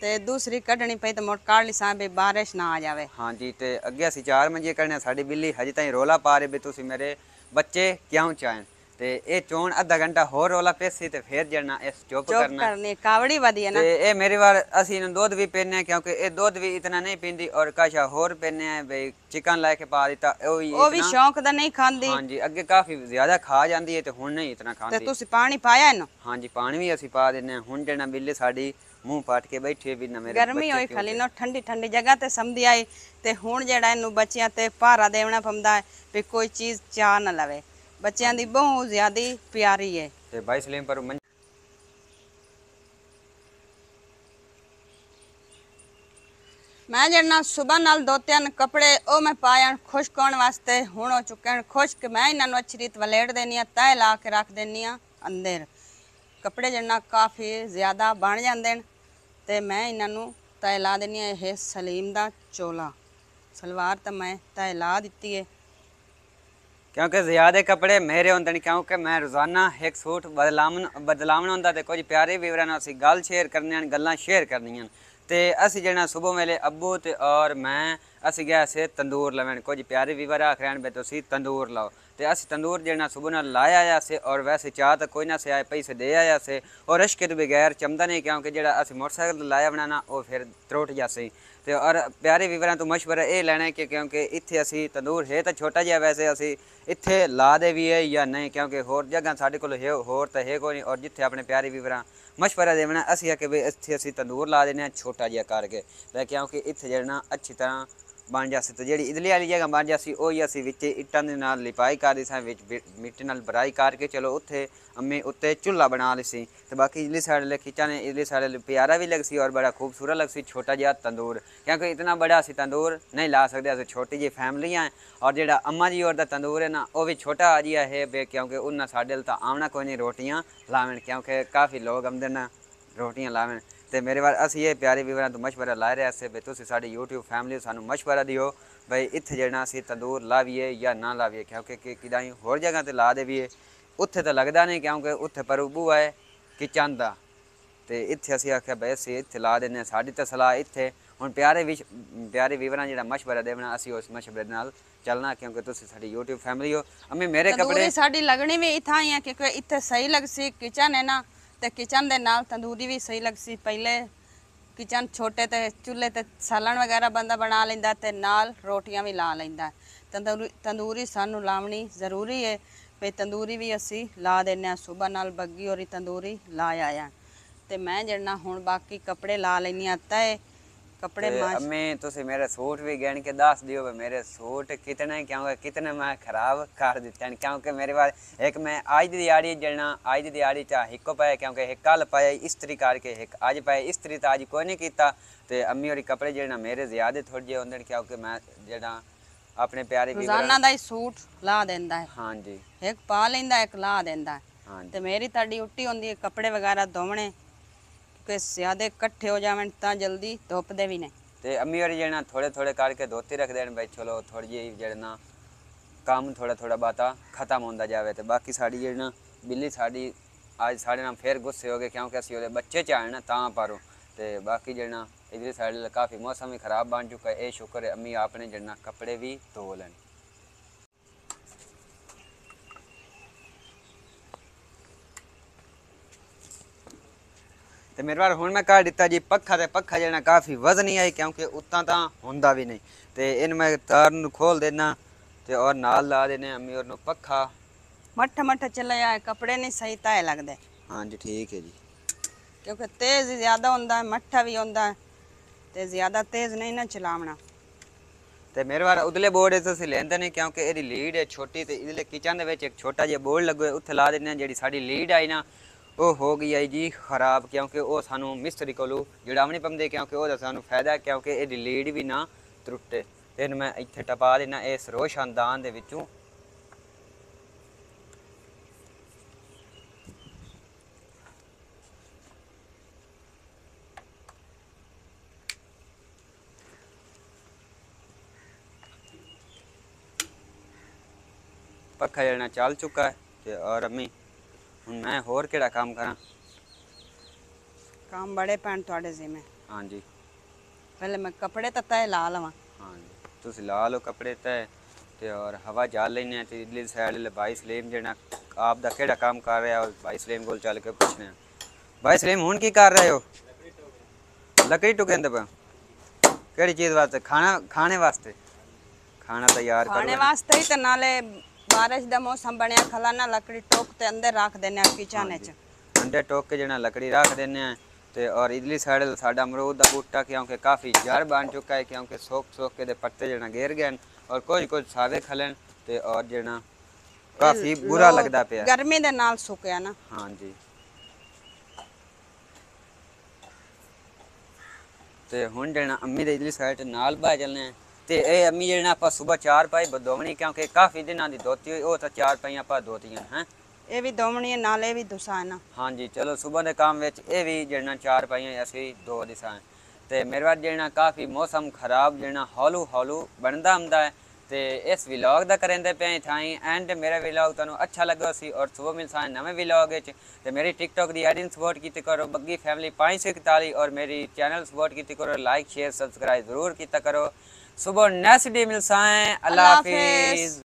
ਤੇ ਦੂਸਰੀ ਕੱਢਣੀ ਪਈ ਤਾਂ ਮੋਟ ਕਾੜ ਲਈ ਸਾਂ ਵੀ ਬਾਰਿਸ਼ ਨਾ ਆ ਜਾਵੇ ਹਾਂਜੀ ਤੇ ਅੱਗੇ ਅਸੀਂ ਚਾਰ ਮੰਜੇ ਕਰਨੇ। ਸਾਡੀ ਬਿੱਲੀ ਹਜੇ ਤਾਈਂ ਰੋਲਾ ਪਾ ਰਹੀ ਵੀ ਤੁਸੀਂ ਮੇਰੇ ਬੱਚੇ ਕਿਉਂ ਚਾਹਨ ਤੇ ਇਹ ਚੋਣ ਅੱਧਾ ਘੰਟਾ ਹੋਰ ਰੋਲਾ ਪੇਸੀ ਤੇ ਫਿਰ ਜੜਨਾ ਇਸ ਚੁੱਪ ਚੁੱਪ ਕਰਨਾ। ਕਰਨੀ ਕਾਵੜੀ ਵਧੀਆ ਨਾ। ਤੇ ਇਹ ਮੇਰੀ ਵਾਰ ਅਸੀਂ ਇਹਨੂੰ ਦੁੱਧ ਵੀ ਪੀਨੇ ਆ ਕਿਉਂਕਿ ਇਹ ਦੁੱਧ ਵੀ ਇਤਨਾ ਨਹੀਂ ਪੀਂਦੀ ਔਰ ਕਾਸ਼ਾ ਹੋਰ ਪੀਨੇ ਆ ਬਈ ਚਿਕਨ ਲੈ ਕੇ ਪਾ ਦਿੱਤਾ ਉਹ ਵੀ ਉਹ ਵੀ ਇਤਨਾ- ਸ਼ੌਂਕ ਦਾ ਨਹੀਂ ਖਾਂਦੀ। ਹਾਂਜੀ ਅੱਗੇ ਕਾਫੀ ਜ਼ਿਆਦਾ ਖਾ ਜਾਂਦੀ ਹੈ ਤੇ ਹੁਣ ਨਹੀਂ ਇਤਨਾ ਤੇ ਖਾਂਦੀ। ਤੁਸੀਂ ਪਾਣੀ ਪਾਇਆ ਇਹਨੂੰ? ਹਾਂਜੀ ਪਾਣੀ ਵੀ ਅਸੀਂ ਪਾ ਦਿੰਨੇ ਆ ਹੁਣ ਜਿਹੜਾ ਬਿੱਲੀ ਸਾਡੀ ਮੂੰਹ ਪਾਟ ਕੇ ਬੈਠੀ ਵੀ ਨਾ ਮੇਰੇ ਗਰਮੀ ਬੱਚੇ ਹੋਈ ਕਿਉਂ ਖਲੀ ਨੋ ਠੰਡੀ ਠੰਡੀ ਜਗ੍ਹਾ ਤੇ ਸਮਝੀ ਆਈ ਤੇ ਹੁਣ ਜਿਹੜਾ ਇਹਨੂੰ ਬੱਚਿਆਂ ਤੇ ਭਾਰਾ ਦੇਵਣਾ ਪੈਂਦਾ ਵੀ ਕੋਈ ਚੀਜ਼ ਚਾਹ ਨਾ ਲਵੇ। ਬੱਚਿਆਂ ਦੀ ਬਹੁਤ ਜ਼ਿਆਦੀ ਪਿਆਰੀ ਹੈ ਤੇ ਬਾਈ ਸਲੀਮ ਪਰ ਮੰਜ- ਮੈਂ ਜਿਹੜਾ ਸਵੇਰ ਨਾਲ ਦੋ ਤਿੰਨ ਕੱਪੜੇ ਉਹ ਮੈਂ ਪਾਇਆ ਖੁਸ਼ਕ ਹੋਣ ਵਾਸਤੇ? ਹੁਣ ਹੋ ਚੁੱਕੇ ਹਨ ਖੁਸ਼ਕ ਮੈਂ ਇਹਨਾਂ ਨੂੰ ਅੱਛੀ ਰੀਤ ਵਲੇਟ ਦੇਣੀ ਆ ਤੈ ਲਾ ਕੇ ਰੱਖ ਦੇਣੀ ਆ ਅੰਦਰ। ਕੱਪੜੇ ਜਿਹੜਾ ਕਾਫੀ ਜ਼ਿਆਦਾ ਬਣ ਜਾਂਦੇ ਨੇ ਤੇ ਮੈਂ ਇਹਨਾਂ ਨੂੰ ਤੈ ਲਾ ਦੇਣੀ ਆ ਇਹ ਸਲੀਮ ਦਾ ਚੋਲਾ। ਸਲਵਾਰ ਤਾਂ ਮੈਂ ਤੈ ਲਾ ਦਿੱਤੀ ਹੈ ਕਿਉਂਕਿ ਜ਼ਿਆਦਾ ਕੱਪੜੇ ਮੇਰੇ ਹੁੰਦੇ ਨੇ, ਕਿਉਂਕਿ ਮੈਂ ਰੋਜ਼ਾਨਾ ਇੱਕ ਸੂਟ ਬਦਲਾਵਣ ਬਦਲਾਵਣ ਹੁੰਦਾ ਤੇ ਕੁਝ ਪਿਆਰੇ ਵੀਰਾਂ ਨਾਲ ਅਸੀਂ ਗੱਲ ਸ਼ੇਅਰ ਕਰਨੀਆਂ ਨੇ ਗੱਲਾਂ ਸ਼ੇਅਰ ਕਰਨੀਆਂ ਨੇ। ਤੇ ਅਸੀਂ ਜਿਹੜਾ ਸਵੇਰ ਵੇਲੇ ਅੱਬੂ ਤੇ ਔਰ ਮੈਂ, ਅਸੀਂ ਗਏ ਸੇ ਤੰਦੂਰ ਲਵਣ ਕੁਝ ਪਿਆਰੇ ਵੀਰ ਆਖ ਰਹੇ ਨੇ ਵੀ ਤੁਸੀਂ ਤੰਦੂਰ ਲਾਓ। ਤੇ ਅਸੀਂ ਤੰਦੂਰ ਜਿਹੜਾ ਸਵੇਰ ਨਾਲ ਲਾਇਆ ਆਇਆ ਸੇ ਔਰ ਵੈਸੇ ਚਾਹ ਤਾਂ ਕੋਈ ਨਾ ਸੇ ਆਏ ਪੈਸੇ ਦੇ ਆਇਆ ਸੇ। ਔਰ ਰਸ਼ਕੇ ਤੋਂ ਬਗੈਰ ਚਮਦਾ ਨਹੀਂ, ਕਿਉਂਕਿ ਜਿਹੜਾ ਅਸੀਂ ਮੋਟਰਸਾਈਕਲ ਲਾਇਆ ਬਣਾਣਾ ਉਹ ਫਿਰ ਤਰੁੱਟ ਜਾਸੇ ਤੇ ਔਰ ਪਿਆਰੇ ਵੀਰਾਂ ਤੋਂ ਮਸ਼ਵਰਾ ਇਹ ਲੈਣਾ ਹੈ ਕਿ ਕਿਉਂਕਿ ਇੱਥੇ ਅਸੀਂ ਤੰਦੂਰ ਹੈ ਤਾਂ ਛੋਟਾ ਜਿਹਾ ਵੈਸੇ ਅਸੀਂ ਇੱਥੇ ਲਾ ਦੇ ਵੀ ਹੈ ਜਾਂ ਨਹੀਂ, ਕਿਉਂਕਿ ਹੋਰ ਜਗ੍ਹਾ ਸਾਡੇ ਕੋਲ ਹੈ, ਹੋਰ ਤਾਂ ਹੈ ਕੋਈ ਨਹੀਂ। ਔਰ ਜਿੱਥੇ ਆਪਣੇ ਪਿਆਰੇ ਵੀਰਾਂ ਮਸ਼ਵਰਾ ਦੇਵਣਾ, ਅਸੀਂ ਆ ਕਿ ਵੀ ਇੱਥੇ ਅਸੀਂ ਤੰਦੂਰ ਲਾ ਦੇਣੇ ਆ ਛੋਟਾ ਜਿਹਾ ਕਰਕੇ। ਲੈ ਕਿਉਂਕਿ ਇੱਥੇ ਜਿਹੜਾ ਨਾ ਅੱਛੀ ਤਰ੍ਹਾਂ ਬਣ ਜਾਸੀ ਤੇ ਜਿਹੜੀ ਇਦਲੀ ਵਾਲੀ ਜਗ੍ਹਾ ਬਣ ਜਾਸੀ ਉਹ ਹੀ ਅਸੀਂ ਵਿੱਚ ਇੱਟਾਂ ਦੇ ਨਾਲ ਲਿਪਾਈ ਕਰਦੀ ਸਾਂ, ਵਿੱਚ ਮਿੱਟੀ ਨਾਲ ਭਰਾਈ ਕਰਕੇ, ਚਲੋ ਉੱਥੇ ਅੰਮੇ ਉੱਤੇ ਚੁੱਲਾ ਬਣਾ ਲਈ ਸੀ। ਤੇ ਬਾਕੀ ਇਦਲੀ ਸਾਈਡ ਲੈ ਖਿੱਚਾ ਨੇ ਇਦਲੀ ਸਾਈਡ ਲੈ ਪਿਆਰਾ ਵੀ ਲੱਗ ਸੀ ਔਰ ਬੜਾ ਖੂਬਸੂਰਤ ਲੱਗ ਸੀ, ਛੋਟਾ ਜਿਹਾ ਤੰਦੂਰ। ਕਿਉਂਕਿ ਇਤਨਾ ਬੜਾ ਸੀ ਤੰਦੂਰ ਨਹੀਂ ਲਾ ਸਕਦੇ, ਅਸੀਂ ਛੋਟੀ ਜਿਹੀ ਫੈਮਲੀ ਆ ਔਰ ਜਿਹੜਾ ਅੰਮਾ ਜੀ ਔਰ ਦਾ ਤੰਦੂਰ ਹੈ ਨਾ, ਉਹ ਵੀ ਛੋਟਾ ਜਿਹਾ ਹੈ ਬੇ ਕਿਉਂਕਿ ਉਹਨਾਂ ਸਾਡੇ ਲਈ ਤਾਂ ਆਉਣਾ ਕੋਈ ਨਹੀਂ, ਰੋਟੀਆਂ ਲਾਵਣ, ਕਿਉਂਕਿ ਕਾਫੀ ਲੋਕ ਆਉਂਦੇ ਨਾ ਰੋਟੀਆਂ ਲਾਵਣ। ਤੇ ਮੇਰੇ ਵਾਰ ਅਸੀਂ ਇਹ ਪਿਆਰੇ ਵੀਰਾਂ ਤੋਂ ਮਸ਼ਵਰਾ ਲੈ ਰਹੇ ਸੀ ਵੀ ਤੁਸੀਂ ਸਾਡੀ YouTube ਫੈਮਿਲੀ ਸਾਨੂੰ ਮਸ਼ਵਰਾ ਦਿਓ ਬਈ ਇੱਥੇ ਜਿਹੜਾ ਅਸੀਂ ਤੰਦੂਰ ਲਾਵੀਏ ਜਾਂ ਨਾ ਲਾਵੀਏ ਕਿਉਂਕਿ ਕਿ ਕਿਦਾਂ ਹੀ ਹੋਰ ਜਗ੍ਹਾ ਤੇ ਲਾ ਦੇਵੀਏ। ਉੱਥੇ ਤਾਂ ਲੱਗਦਾ ਨਹੀਂ ਕਿਉਂਕਿ ਉੱਥੇ ਪਰੂਬੂ ਹੈ ਕਿਚਨ ਦਾ ਤੇ ਇੱਥੇ ਅਸੀਂ ਆਖਿਆ ਬਈ ਅਸੀਂ ਇੱਥੇ ਲਾ ਹਾਂ ਸਾਡੀ ਤਾਂ ਸਲਾਹ ਇੱਥੇ। ਹੁਣ ਪਿਆਰੇ ਵਿਸ਼ ਪਿਆਰੇ ਵੀਵਰਾਂ ਜਿਹੜਾ ਮਸ਼ਵਰਾ ਦੇਵਣਾ ਅਸੀਂ ਉਸ ਦੇ ਨਾਲ ਚੱਲਣਾ ਕਿਉਂਕਿ ਤੁਸੀਂ ਸਾਡੀ YouTube ਫੈਮਿਲੀ ਹੋ। ਅੰਮੀ ਮੇਰੇ ਕੱਪੜੇ ਸਾਡੀ ਲੱਗਣੀ ਵੀ ਇਥਾਂ ਹੀ ਆ ਕਿਉਂਕਿ ਇੱਥੇ ਸਹੀ ਲੱਗ ਸੀ ਕਿਚਨ ਹੈ ਨਾ। ਤੇ ਕਿਚਨ ਦੇ ਨਾਲ ਤੰਦੂਰੀ ਵੀ ਸਹੀ ਲੱਗ ਸੀ ਪਹਿਲੇ। ਕਿਚਨ ਛੋਟੇ ਤੇ ਚੁੱਲ੍ਹੇ ਤੇ ਸਾਲਣ ਵਗੈਰਾ ਬੰਦਾ ਬਣਾ ਲੈਂਦਾ ਤੇ ਨਾਲ ਰੋਟੀਆਂ ਵੀ ਲਾ ਲੈਂਦਾ। ਤੰਦੂਰੀ ਤੰਦੂਰੀ ਸਾਨੂੰ ਲਾਉਣੀ ਜ਼ਰੂਰੀ ਹੈ ਵੀ ਤੰਦੂਰੀ ਵੀ ਅਸੀਂ ਲਾ ਦਿੰਨੇ ਆ ਸਵੇਰ ਨਾਲ ਬੱਗੀ ਔਰੀ ਤੰਦੂਰੀ ਲਾ ਆਇਆ। ਤੇ ਮੈਂ ਜਿਹੜਾ ਹੁਣ ਬਾਕੀ ਕੱਪੜੇ ਲਾ ਲੈਣੀ ਆ ਤੈ ਕੱਪੜੇ ਤੇ ਮਾਸ਼ ਅੰਮੀ ਤੁਸੀਂ ਮੇਰੇ ਸੂਟ ਵੀ ਗਿਣ ਕੇ ਦੱਸ ਦਿਓ ਵੀ ਮੇਰੇ ਸੂਟ ਕਿਤਨੇ ਕਿਉਂਕਿ ਕਿਤਨੇ ਮੈਂ ਖਰਾਬ ਕਰ ਦਿੱਤੇ ਹਨ ਕਿਉਂਕਿ ਮੇਰੇ ਬਾਅਦ ਇੱਕ ਮੈਂ ਅੱਜ ਦੀ ਦਿਹਾੜੀ ਜਲਣਾ ਅੱਜ ਦੀ ਦਿਹਾੜੀ ਚ ਇੱਕੋ ਪਾਇਆ ਕਿਉਂਕਿ ਇੱਕ ਕੱਲ ਪਾਇਆ ਇਸਤਰੀ ਕਰਕੇ ਇੱਕ ਅੱਜ ਪਾਇਆ ਇਸਤਰੀ ਤਾਂ ਅੱਜ ਕੋਈ ਨਹੀਂ ਕੀਤਾ। ਤੇ ਅੰਮੀ ਹੋਰੀ ਕੱਪੜੇ ਜਿਹੜਾ ਮੇਰੇ ਜ਼ਿਆਦਾ ਥੋੜੇ ਜਿਹੇ ਹੁੰਦੇ ਕਿਉਂਕਿ ਮੈਂ ਜਿਹੜਾ ਆਪਣੇ ਪਿਆਰੇ ਵੀਰਾਂ ਰੋਜ਼ਾਨਾ ਦਾ ਹੀ ਸੂਟ ਲਾ ਦਿੰਦਾ ਹੈ। ਹਾਂਜੀ। ਇੱਕ ਪਾ ਲੈਂਦਾ ਇੱਕ ਲਾ ਦਿੰਦਾ ਹੈ। ਤੇ ਮੇਰੀ ਤੁਹਾਡੀ ਉੱਟੀ ਹੁੰਦੀ ਹੈ ਕੱਪੜੇ ਵਗੈਰਾ ਧੋਵਣੇ ਕਿ ਜ਼ਿਆਦੇ ਇਕੱਠੇ ਹੋ ਜਾਵਣ ਤਾਂ ਜਲਦੀ ਧੁੱਪਦੇ ਵੀ ਨੇ ਤੇ ਅੰਮੀ ਹੋਰੀ ਜਿਹੜਾ ਥੋੜੇ ਥੋੜੇ ਕਰਕੇ ਧੋਤੀ ਰੱਖ ਦੇਣ ਬਈ ਚਲੋ ਥੋੜੀ ਜਿਹੀ ਜਿਹੜਾ ਨਾ ਕੰਮ ਥੋੜਾ ਥੋੜਾ ਬਾਤਾ ਖਤਮ ਹੁੰਦਾ ਜਾਵੇ ਤੇ ਬਾਕੀ ਸਾਡੀ ਜਿਹੜੀ ਨਾ ਬਿੱਲੀ ਸਾਡੀ ਅੱਜ ਸਾਡੇ ਨਾਲ ਫੇਰ ਗੁੱਸੇ ਹੋ ਗਏ ਕਿਉਂਕਿ ਅਸੀਂ ਉਹਦੇ ਬੱਚੇ ਚ ਆਏ ਨਾ ਤਾਂ ਪਾਰੋ ਤੇ ਬਾਕੀ ਜਿਹੜਾ ਨਾ ਇਧਰ ਸਾਡੇ ਲਈ ਕਾਫੀ ਮੌਸਮ ਵੀ ਖਰਾਬ ਬਣ ਚੁੱਕਾ ਇਹ ਸ਼ੁਕਰ ਹੈ ਅੰਮੀ ਆਪਨੇ ਜਿਹੜਾ ਨਾ ਕੱਪੜੇ ਵੀ ਧੋ ਲੈਣ। ਤੇ ਮੇਰੇ ਵਾਰ ਹੁਣ ਮੈਂ ਕੱਢ ਦਿੱਤਾ ਜੀ ਪੱਖਾ ਤੇ ਪੱਖਾ ਜਿਹੜਾ ਕਾਫੀ ਵਜ਼ਨ ਹੀ ਆਈ ਕਿਉਂਕਿ ਉੱਤਾਂ ਤਾਂ ਹੁੰਦਾ ਵੀ ਨਹੀਂ। ਤੇ ਇਹਨੂੰ ਮੈਂ ਤਾਰ ਨੂੰ ਖੋਲ ਦੇਣਾ ਤੇ ਔਰ ਨਾਲ ਲਾ ਦੇਣੇ ਅੰਮੀ ਔਰ ਨੂੰ ਪੱਖਾ। ਮੱਠ ਮੱਠ ਚੱਲਿਆ ਕੱਪੜੇ ਨਹੀਂ ਸਹੀ ਤਾਏ ਲੱਗਦੇ। ਹਾਂਜੀ ਠੀਕ ਹੈ ਜੀ। ਕਿਉਂਕਿ ਤੇਜ਼ ਜ਼ਿਆਦਾ ਹੁੰਦਾ ਹੈ ਮੱਠਾ ਵੀ ਹੁੰਦਾ ਹੈ ਤੇ ਜ਼ਿਆਦਾ ਤੇਜ਼ ਨਹੀਂ ਨਾ ਚਲਾਵਣਾ ਤੇ ਮੇਰੇ ਵਾਰ ਉਦਲੇ ਬੋਰਡ ਇਸ ਅਸੀਂ ਲੈਂਦੇ ਨੇ ਕਿਉਂਕਿ ਇਹਦੀ ਲੀਡ ਹੈ ਛੋਟੀ ਤੇ ਇਹਦੇ ਕਿਚਨ ਦੇ ਵਿੱਚ ਇੱਕ ਛੋਟਾ ਜਿਹਾ ਬੋਰਡ ਲੱਗੋ ਉੱਥੇ ਲਾ ਦਿੰਦੇ ਹਾਂ ਜਿਹੜੀ ਸਾਡੀ ਲੀਡ ਆਈ ਨਾ ਉਹ ਹੋ ਗਈ ਹੈ ਜੀ ਖਰਾਬ ਕਿਉਂਕਿ ਉਹ ਸਾਨੂੰ ਮਿਸਤਰੀ ਕੋਲੋਂ ਜਿਹੜਾ ਨਹੀਂ ਪੰਦੇ ਕਿਉਂਕਿ ਉਹਦਾ ਸਾਨੂੰ ਫਾਇਦਾ ਕਿਉਂਕਿ ਇਹਦੀ ਲੀਡ ਵੀ ਨਾ ਤਰੁੱਟੇ ਤੇ ਇਹਨੂੰ ਮੈਂ ਇੱਥੇ ਟਪਾ ਦੇਣਾ ਇਸ ਸ਼ਾਨਦਾਨ ਦੇ ਵਿੱਚੋਂ। ਪੱਖਾ ਜਿਹੜਾ ਚੱਲ ਚੁੱਕਾ ਹੈ ਤੇ ਔਰ ਹੁਣ ਮੈਂ ਹੋਰ ਕਿਹੜਾ ਕੰਮ ਕਰਾਂ? ਕੰਮ ਬੜੇ ਪੈਣ ਤੁਹਾਡੇ ਜ਼ਿੰਮੇ ਹਾਂਜੀ। ਪਹਿਲੇ ਮੈਂ ਕੱਪੜੇ ਤਾਂ ਤੈ ਲਾ ਲਵਾਂ। ਹਾਂਜੀ। ਤੁਸੀਂ ਲਾ ਲਓ ਕੱਪੜੇ ਤੇ ਤੇ ਔਰ ਹਵਾ ਜਾਲ ਲੈਣੇ ਆ ਤੇ ਇਡਲੀ ਸਾਈਡ ਲੈ ਭਾਈ ਸਲੀਮ ਜਿਹੜਾ ਆਪ ਦਾ ਕਿਹੜਾ ਕੰਮ ਕਰ ਰਿਹਾ ਉਹ ਭਾਈ ਸਲੀਮ ਕੋਲ ਚੱਲ ਕੇ ਪੁੱਛਨੇ ਆ ਭਾਈ ਸਲੀਮ ਹੁਣ ਕੀ ਕਰ ਰਹੇ ਹੋ? ਲੱਕੜੀ ਟੁਕੇਂਦੇ ਪਾ ਕਿਹੜੀ ਚੀਜ਼ ਵਾਸਤੇ? ਖਾਣਾ ਖਾਣੇ ਵਾਸਤੇ? ਖਾਣਾ ਤਿਆਰ ਖਾਣੇ ਕਰੋ ਵਾਸਤੇ ਹੀ ਤੇ ਨਾਲੇ ਬਾਰਿਸ਼ ਦਾ ਮੌਸਮ ਬਣਿਆ ਖਲਾਨਾ ਲੱਕੜੀ ਟੋਕ ਤੇ ਅੰਦਰ ਰੱਖ ਦਿੰਨੇ ਆ ਕਿਚਨ ਵਿੱਚ। ਅੰਡੇ ਟੋਕ ਕੇ ਜਿਹੜਾ ਲੱਕੜੀ ਰੱਖ ਦਿੰਨੇ ਆ ਤੇ ਔਰ ਇਡਲੀ ਸਾਈਡ ਸਾਡਾ ਅਮਰੂਦ ਦਾ ਬੂਟਾ ਕਿਉਂਕਿ ਕਾਫੀ ਜੜ ਬਣ ਚੁੱਕਾ ਹੈ ਕਿਉਂਕਿ ਸੋਕ ਸੋਕ ਕੇ ਦੇ ਪੱਤੇ ਜਿਹੜਾ ਗੇਰ ਗਏ ਔਰ ਕੁਝ ਕੁਝ ਸਾਵੇ ਖਲਣ ਤੇ ਔਰ ਜਿਹੜਾ ਕਾਫੀ ਬੁਰਾ ਲੱਗਦਾ ਪਿਆ। ਗਰਮੀ ਦੇ ਨਾਲ ਸੁੱਕਿਆ ਨਾ। ਹਾਂਜੀ। ਤੇ ਹੁਣ ਜਿਹੜਾ ਅੰਮੀ ਦੇ ਇਡਲੀ ਸਾਈਡ ਨਾਲ ਬਾ ਚੱਲਨੇ ਆ ਤੇ ਇਹ ਅੰਮੀ ਜਿਹੜਾ ਆਪਾਂ ਸਵੇਰ ਚਾਰ ਪਾਈ ਬਦੋਵਣੀ ਕਿਉਂਕਿ ਕਾਫੀ ਦਿਨਾਂ ਦੀ ਦੋਤੀ ਹੋਈ ਉਹ ਤਾਂ ਚਾਰ ਪਾਈਆਂ ਆਪਾਂ ਦੋਤੀਆਂ ਹੈ? ਇਹ ਵੀ ਦੋਮਣੀ ਹੈ, ਨਾਲੇ ਵੀ ਦੁਸਾਨਾ ਹਾਂਜੀ ਚਲੋ ਸਵੇਰ ਦੇ ਕੰਮ ਵਿੱਚ ਇਹ ਵੀ ਜਿਹੜਾ ਚਾਰ ਪਾਈਆਂ ਅਸੀਂ ਦੋ ਦਿਸਾਂ ਤੇ ਮੇਰੇ ਵਾਰ ਜਿਹੜਾ ਕਾਫੀ ਮੌਸਮ ਖਰਾਬ ਜਿਹੜਾ ਹੌਲੂ ਹੌਲੂ ਬਣਦਾ ਹੁੰਦਾ ਹੈ ਤੇ ਇਸ ਵਲੌਗ ਦਾ ਕਰਿੰਦੇ ਪਏ ਥਾਈ। ਐਂਡ ਮੇਰਾ ਵਲੌਗ ਤੁਹਾਨੂੰ ਅੱਛਾ ਲੱਗਾ ਸੀ ਔਰ ਸਵੇਰ ਮਿਲਸਾਂ ਨਵੇਂ ਵਲੌਗ ਵਿੱਚ। ਤੇ ਮੇਰੀ ਟਿਕਟੌਕ ਦੀ ਆਈਡੀ ਸਪੋਰਟ ਕੀਤੀ ਕਰੋ ਬੱਗੀ ਫੈਮਿਲੀ 541 ਔਰ ਮੇਰੀ ਚੈਨਲ ਸਪੋਰਟ ਕੀਤੀ ਕਰੋ ਲਾਈਕ ਸ਼ੇਅਰ ਸਬਸਕ੍ਰਾਈਬ ਜ਼ਰੂਰ ਕੀਤਾ ਕਰੋ। ਨੈਕਸਟ ਡੇ ਮਿਲਸਾਂ ਅੱਲਾ ਅੱਲਾ ਹਾਫਿਜ਼। ਹਾਫਿਜ਼